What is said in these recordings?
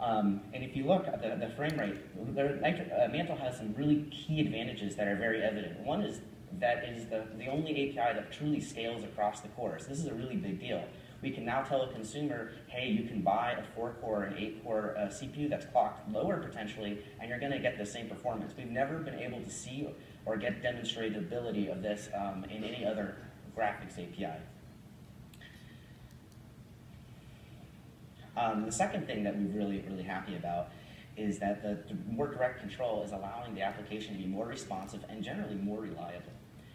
Um, and if you look at the, the frame rate, there, uh, Mantle has some really key advantages that are very evident. One is that it is the, the only API that truly scales across the cores. This is a really big deal. We can now tell a consumer, hey, you can buy a four-core and eight-core uh, CPU that's clocked lower potentially, and you're going to get the same performance. We've never been able to see or get demonstratability of this um, in any other graphics API. Um, the second thing that we're really, really happy about is that the, the, more direct control is allowing the application to be more responsive and generally more reliable.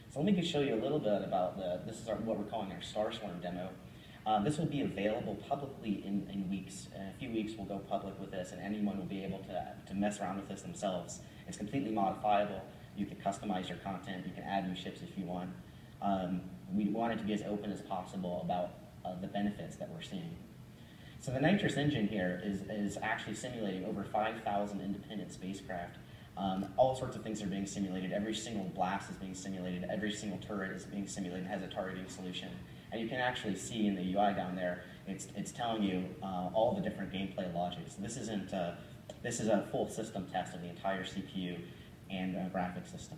So let me just show you a little bit about the, this is our, what we're calling our StarSwarm demo. Um, this will be available publicly in, in weeks. In a few weeks we'll go public with this and anyone will be able to, to mess around with this themselves. It's completely modifiable. You can customize your content. You can add new ships if you want. Um, we want it to be as open as possible about uh, the benefits that we're seeing. So the nitrous engine here is, is actually simulating over 5,000 independent spacecraft. Um, all sorts of things are being simulated. Every single blast is being simulated. Every single turret is being simulated, has a targeting solution. And you can actually see in the UI down there, it's, it's telling you uh, all the different gameplay logics. This isn't, uh, this is a full system test of the entire CPU and uh, graphic system.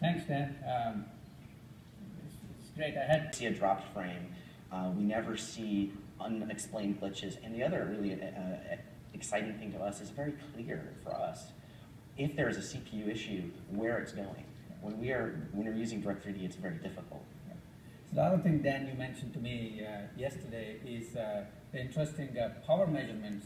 Thanks, Dan. Um, it's, it's, great. I had see a dropped frame. Uh, we never see unexplained glitches. And the other really uh, uh, exciting thing to us is very clear for us. If there is a CPU issue, where it's going. When we are when we're using Direct3D, it's very difficult. So the other thing, Dan, you mentioned to me uh, yesterday is uh, the interesting uh, power measurements